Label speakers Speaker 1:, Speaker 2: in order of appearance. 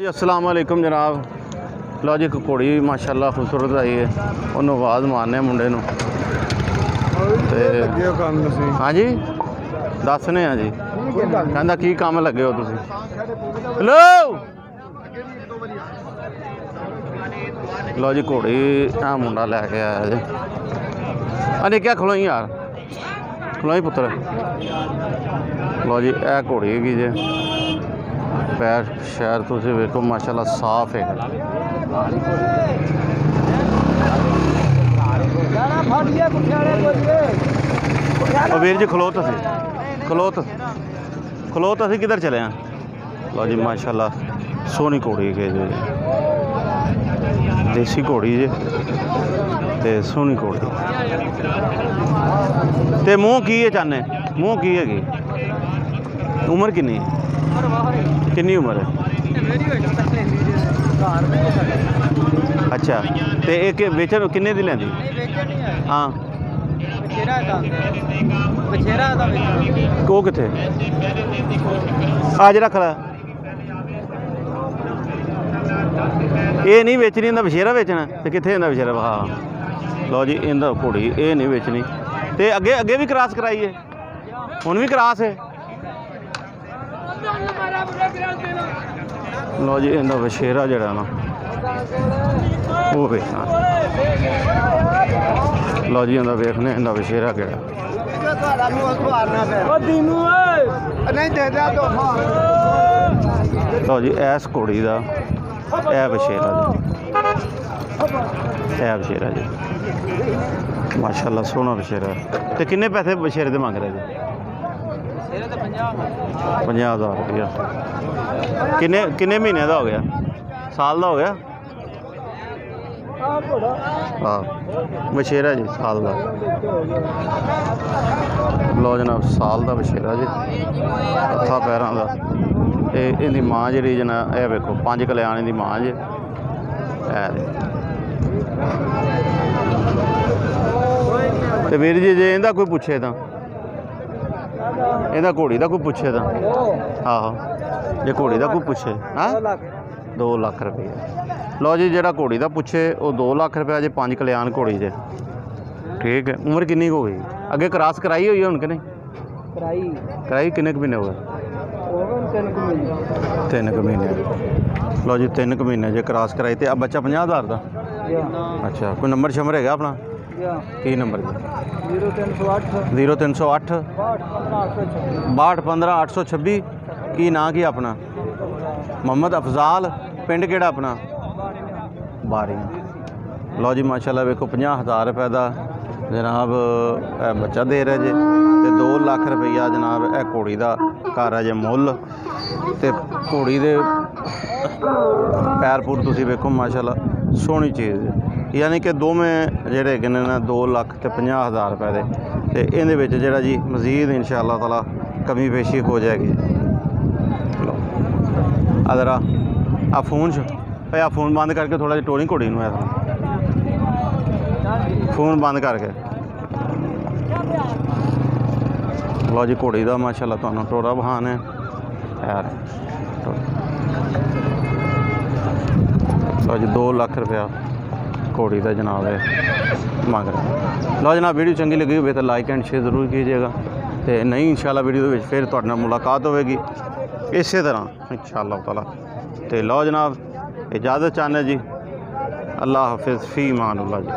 Speaker 1: ਜੀ ਅਸਲਾਮ ਵਾਲੇਕੁਮ ਜਨਾਬ। ਲਓ ਜੀ ਇੱਕ ਘੋੜੀ ਮਾਸ਼ਾਅੱਲਾ ਖੂਬਸੂਰਤ ਆਈ ਹੈ। ਉਹਨੂੰ ਆਵਾਜ਼ ਮਾਰਨੇ ਆ ਮੁੰਡੇ ਨੂੰ। ਤੇ
Speaker 2: ਲੱਗੇ ਕੰਮ ਤੁਸੀਂ?
Speaker 1: ਹਾਂਜੀ ਦੱਸਨੇ ਆ ਜੀ। ਕਹਿੰਦਾ ਕੀ ਕੰਮ ਲੱਗੇ ਹੋ ਤੁਸੀਂ? ਹਲੋ ਲਓ ਜੀ ਘੋੜੀ ਆ ਮੁੰਡਾ ਲੈ ਕੇ ਆਇਆ ਜੀ। ਅਨੇ ਕਿਆ ਖਲੋਈ ਯਾਰ? ਖਲੋਈ ਪੁੱਤਰ। ਲਓ ਜੀ ਇਹ ਘੋੜੀ ਹੈਗੀ ਜੇ। ਪੈਰ ਸ਼ਹਿਰ ਤੁਸੀਂ ਵੇਖੋ ਮਾਸ਼ਾਅੱਲਾ ਸਾਫ਼ ਹੈ। ਉਹ ਵੀਰ ਜੀ ਖਲੋ ਤੁਸੀਂ ਖਲੋ ਤੁਸੀਂ ਖਲੋ ਤੁਸੀਂ ਕਿੱਧਰ ਚਲੇ ਆ? ਲਓ ਜੀ ਮਾਸ਼ਾਅੱਲਾ ਸੋਹਣੀ ਘੋੜੀ ਹੈ ਜੀ। ਦੇਸੀ ਘੋੜੀ ਜੀ ਤੇ ਸੋਹਣੀ ਘੋੜੀ। ਤੇ ਮੂੰਹ ਕੀ ਹੈ ਚਾਨੇ ਮੂੰਹ ਕੀ ਹੈਗੀ? ਉਮਰ ਕਿੰਨੀ ਹੈ? ਕਿੰਨੀ ਉਮਰ ਹੈ? ਅੱਛਾ, ਤੇ ਇਹ ਕਿ ਵੇਚਣ ਕਿੰਨੇ ਦੀ ਲੈਂਦੀ? ਹਾਂ।
Speaker 2: ਬਛੇਰਾ ਦਾ ਬਛੇਰਾ ਦਾ ਵਿੱਚ
Speaker 1: ਕਿੱਥੇ? ਆ ਜਿਹੜਾ ਖੜਾ। ਇਹ ਨਹੀਂ ਵੇਚਣੀ, ਇਹਦਾ ਬਸ਼ੇਰਾ ਵੇਚਣਾ। ਤੇ ਕਿੱਥੇ ਇਹਦਾ ਬਸ਼ੇਰਾ? ਹਾਂ। ਲਓ ਜੀ, ਇਹਦਾ ਘੋੜੀ, ਇਹ ਨਹੀਂ ਵੇਚਣੀ। ਤੇ ਅੱਗੇ ਅੱਗੇ ਵੀ ਕਰਾਸ ਕਰਾਈ ਹੈ ਹੁਣ ਵੀ ਕਰਾਸ ਹੈ। ਲਓ ਜੀ ਇਹਦਾ ਬਸ਼ੇਰਾ ਜਿਹੜਾ ਨਾ ਉਹ ਵੇਖਣਾ ਲਓ ਜੀ ਇਹਦਾ ਵੇਖਨੇ ਇਹਦਾ ਬਸ਼ੇਰਾ ਕਿਹੜਾ।
Speaker 2: ਤੁਹਾਡਾ ਮੂੰਹ ਖਵਾਰਨਾ ਪਿਆ ਉਹ ਦੀਨੂ ਓਏ ਨਹੀਂ ਦੇ ਦਿਆ ਤੋ
Speaker 1: ਲਓ ਜੀ ਐਸ ਘੋੜੀ ਦਾ ਇਹ ਬਸ਼ੇਰਾ ਜੀ। ਇਹ ਬਸ਼ੇਰਾ ਜੀ। ਮਾਸ਼ਾਅੱਲਾ ਸੋਹਣਾ ਬਸ਼ੇਰਾ ਤੇ ਕਿੰਨੇ ਪੈਸੇ ਬਸ਼ੇਰੇ ਦੇ ਮੰਗ ਰਹੇ ਜੀ?
Speaker 2: ਇਹਦਾ ਤਾਂ 50
Speaker 1: 50000 ਰੁਪਇਆ ਕਿੰਨੇ ਕਿੰਨੇ ਮਹੀਨੇ ਦਾ ਹੋ ਗਿਆ? ਸਾਲ ਦਾ ਹੋ ਗਿਆ?
Speaker 2: ਆ ਘੋੜਾ
Speaker 1: ਹਾਂ ਬਸ਼ੇਰਾ ਜੀ, ਸਾਲ ਦਾ। ਲਓ ਜਨਾਬ, ਸਾਲ ਦਾ ਬਸ਼ੇਰਾ ਜੀ। ਹੱਥਾਂ ਪੈਰਾਂ ਦਾ। ਇਹ, ਇਹਦੀ ਮਾਂ ਜਿਹੜੀ ਜਨਾ, ਇਹ ਵੇਖੋ, ਪੰਜ ਕਲਿਆਣੇ ਦੀ ਮਾਂ ਜੇ। ਤੇ ਵੀਰ ਜੀ, ਜੇ ਇਹਦਾ ਕੋਈ ਪੁੱਛੇ ਤਾਂ। ਇਹਦਾ ਘੋੜੀ ਦਾ ਕੋਈ ਪੁੱਛੇ ਤਾਂ। ਆਹੋ ਜੇ ਘੋੜੀ ਦਾ ਕੋਈ ਪੁੱਛੇ ਹਾਂ? 2 ਲੱਖ। ਰੁਪਏ। ਲਓ ਜੀ ਜਿਹੜਾ ਘੋੜੀ ਦਾ ਪੁੱਛੇ ਉਹ 2 ਲੱਖ ਰੁਪਏ ਜੇ ਪੰਜ ਕਲਿਆਣ ਘੋੜੀ ਜੇ ਠੀਕ ਹੈ ਉਮਰ ਕਿੰਨੀ ਕੁ ਹੋ ਗਈ? ਅੱਗੇ ਕਰਾਸ ਕਰਾਈ ਹੋਈ ਹੈ ਹੁਣ ਕਿ ਨਹੀਂ?
Speaker 2: ਕਰਾਈ।
Speaker 1: ਕਰਾਈ ਕਿੰਨੇ ਕੁ ਮਹੀਨੇ ਹੋ ਗਏ?
Speaker 2: ਤਿੰਨ ਕੁ
Speaker 1: ਮਹੀਨੇ। ਲਓ ਜੀ ਤਿੰਨ ਕੁ ਮਹੀਨੇ ਜੇ ਕਰਾਸ ਕਰਾਈ ਤੇ ਆ ਬੱਚਾ 50000 ਦਾ? ਅੱਛਾ ਕੋਈ ਨੰਬਰ ਸ਼ਮਰ ਹੈਗਾ ਆਪਣਾ? ਕੀ ਨੰਬਰ ਜੀ?
Speaker 2: 0308
Speaker 1: 0308
Speaker 2: 62
Speaker 1: 62 15 826 ਕੀ ਨਾਂ ਕੀ ਆਪਣਾ? ਮੁਹੰਮਦ ਅਫਜ਼ਾਲ। ਪਿੰਡ ਕਿਹੜਾ ਆਪਣਾ? ਬਾਰੀਆਂ। ਲਓ ਜੀ ਮਾਸ਼ਾਅੱਲਾ ਵੇਖੋ 50000 ਰੁਪਏ ਦਾ ਜਨਾਬ ਇਹ ਬੱਚਾ ਦੇ ਰਿਹਾ ਜੇ। ਤੇ 2 ਲੱਖ ਰੁਪਈਆ ਜਨਾਬ ਇਹ ਘੋੜੀ ਦਾ ਘਰ ਹੈ ਜੇ ਮੁੱਲ। ਤੇ ਘੋੜੀ ਦੇ ਪੈਰ ਪੂਰ ਤੁਸੀਂ ਵੇਖੋ ਮਾਸ਼ਾਅੱਲਾ ਸੋਹਣੀ ਚੀਜ਼ ਹੈ। ਯਾਨੀ ਕਿ ਦੋਵੇਂ ਜਿਹੜੇ ਹੈਗੇ ਨੇ ਨਾ 2 ਲੱਖ ਤੇ 50000 ਰੁਪਏ ਦੇ। ਤੇ ਇਹਦੇ ਵਿੱਚ ਜਿਹੜਾ ਜੀ ਮਜ਼ੀਦ ਇਨਸ਼ਾਅੱਲਾ ਤਾਲਾ ਕਮੀ ਪੇਸ਼ੀ ਹੋ ਜਾਏਗੀ। ਲਓ। ਆ ਫੋਨ 'ਚ ਓਏ ਆ ਫੋਨ ਬੰਦ ਕਰਕੇ ਥੋੜਾ ਜਿਹਾ ਟੋਰੀ ਘੋੜੀ ਨੂੰ ਐ। ਫੋਨ ਬੰਦ ਕਰਕੇ। ਲਓ ਜੀ ਘੋੜੀ ਦਾ ਮਾਸ਼ਾਅੱਲਾ ਤੁਹਾਨੂੰ ਟੋਰਾ ਬਹਾਨ ਹੈ ਯਾਰ, ਲਓ। ਜੀ 2 ਲੱਖ ਰੁਪਇਆ। घोड़ी का जनाब है मांग रहे लो जनाब वीडियो चंकी लगी हो तो लाइक एंड शेयर ज़रूर कीजिएगा तो नहीं इंशाल्लाह वीडियो फिर थोड़े मुलाकात होगी इस तरह इन शाला तला तो लो जनाब इजाज़त चाहने जी अल्लाह हाफिज़ फ़ी मान जी